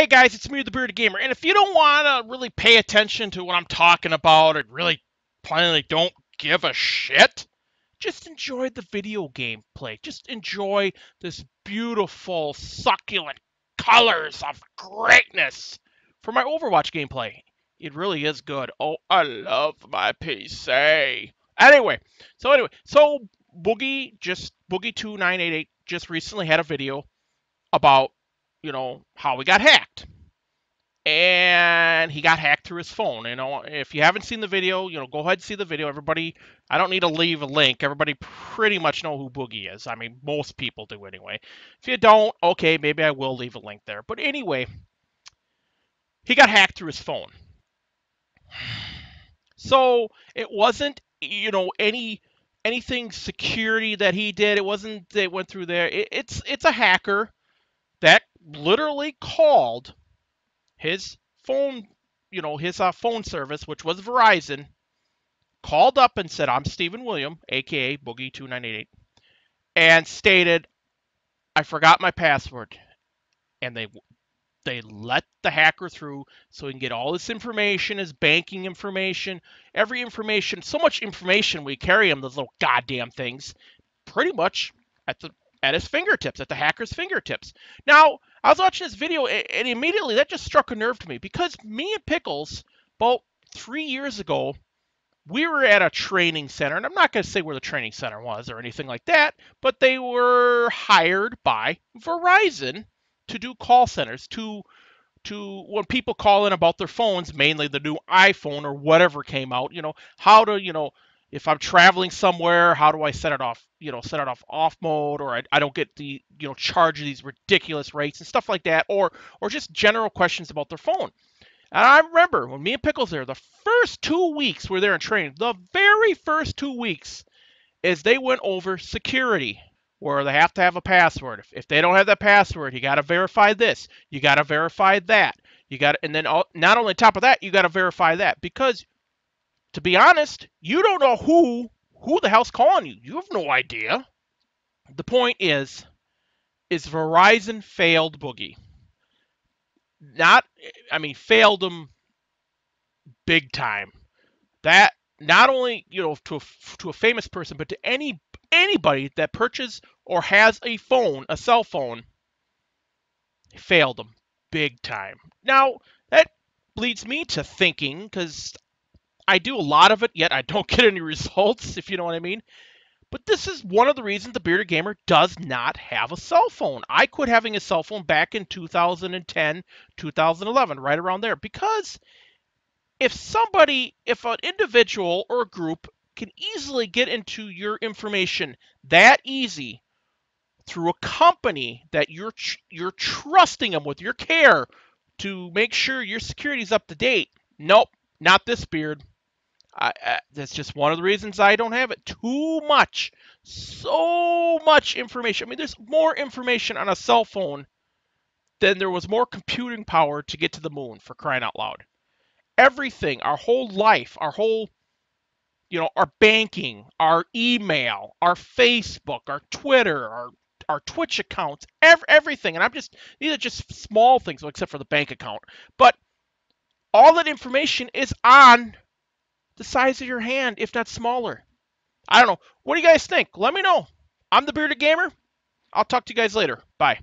Hey guys, it's me, the Bearded Gamer, and if you don't want to really pay attention to what I'm talking about, or really plainly don't give a shit, just enjoy the video gameplay. Just enjoy this beautiful, succulent colors of greatness for my Overwatch gameplay. It really is good. Oh, I love my PC. Anyway, so anyway, so Boogie just Boogie2988 just recently had a video about you know, how we got hacked. And he got hacked through his phone. You know, if you haven't seen the video, you know, go ahead and see the video. Everybody, I don't need to leave a link. Everybody pretty much know who Boogie is. I mean, most people do anyway. If you don't, okay, maybe I will leave a link there. But anyway, he got hacked through his phone. So it wasn't, you know, any anything security that he did. It wasn't that went through there. It, it's it's a hacker that literally called his phone, you know, his uh, phone service, which was Verizon, called up and said, I'm Steven William, aka Boogie2988, and stated, I forgot my password. And they they let the hacker through so he can get all this information, his banking information, every information, so much information we carry on those little goddamn things, pretty much at the at his fingertips, at the hacker's fingertips. Now, I was watching this video, and immediately that just struck a nerve to me because me and Pickles, about three years ago, we were at a training center, and I'm not going to say where the training center was or anything like that, but they were hired by Verizon to do call centers to to when people call in about their phones, mainly the new iPhone or whatever came out, you know, how to, you know, if I'm traveling somewhere, how do I set it off, you know, set it off off mode or I, I don't get the, you know, charge these ridiculous rates and stuff like that or or just general questions about their phone. And I remember when me and Pickles there, the first two weeks we're there in training, the very first two weeks is they went over security where they have to have a password. If, if they don't have that password, you got to verify this. You got to verify that. You got and then all, not only top of that, you got to verify that because to be honest, you don't know who who the hell's calling you. You have no idea. The point is, is Verizon failed Boogie. Not, I mean, failed him big time. That not only you know to a, to a famous person, but to any anybody that purchases or has a phone, a cell phone, failed them big time. Now that leads me to thinking because I do a lot of it, yet I don't get any results, if you know what I mean. But this is one of the reasons the Bearded Gamer does not have a cell phone. I quit having a cell phone back in 2010, 2011, right around there. Because if somebody, if an individual or a group can easily get into your information that easy through a company that you're you're trusting them with your care to make sure your security is up to date. Nope, not this beard. I, I, that's just one of the reasons I don't have it. Too much, so much information. I mean, there's more information on a cell phone than there was more computing power to get to the moon. For crying out loud, everything, our whole life, our whole, you know, our banking, our email, our Facebook, our Twitter, our our Twitch accounts, ev- everything. And I'm just these are just small things, except for the bank account, but all that information is on the size of your hand, if not smaller. I don't know. What do you guys think? Let me know. I'm the Bearded Gamer. I'll talk to you guys later. Bye.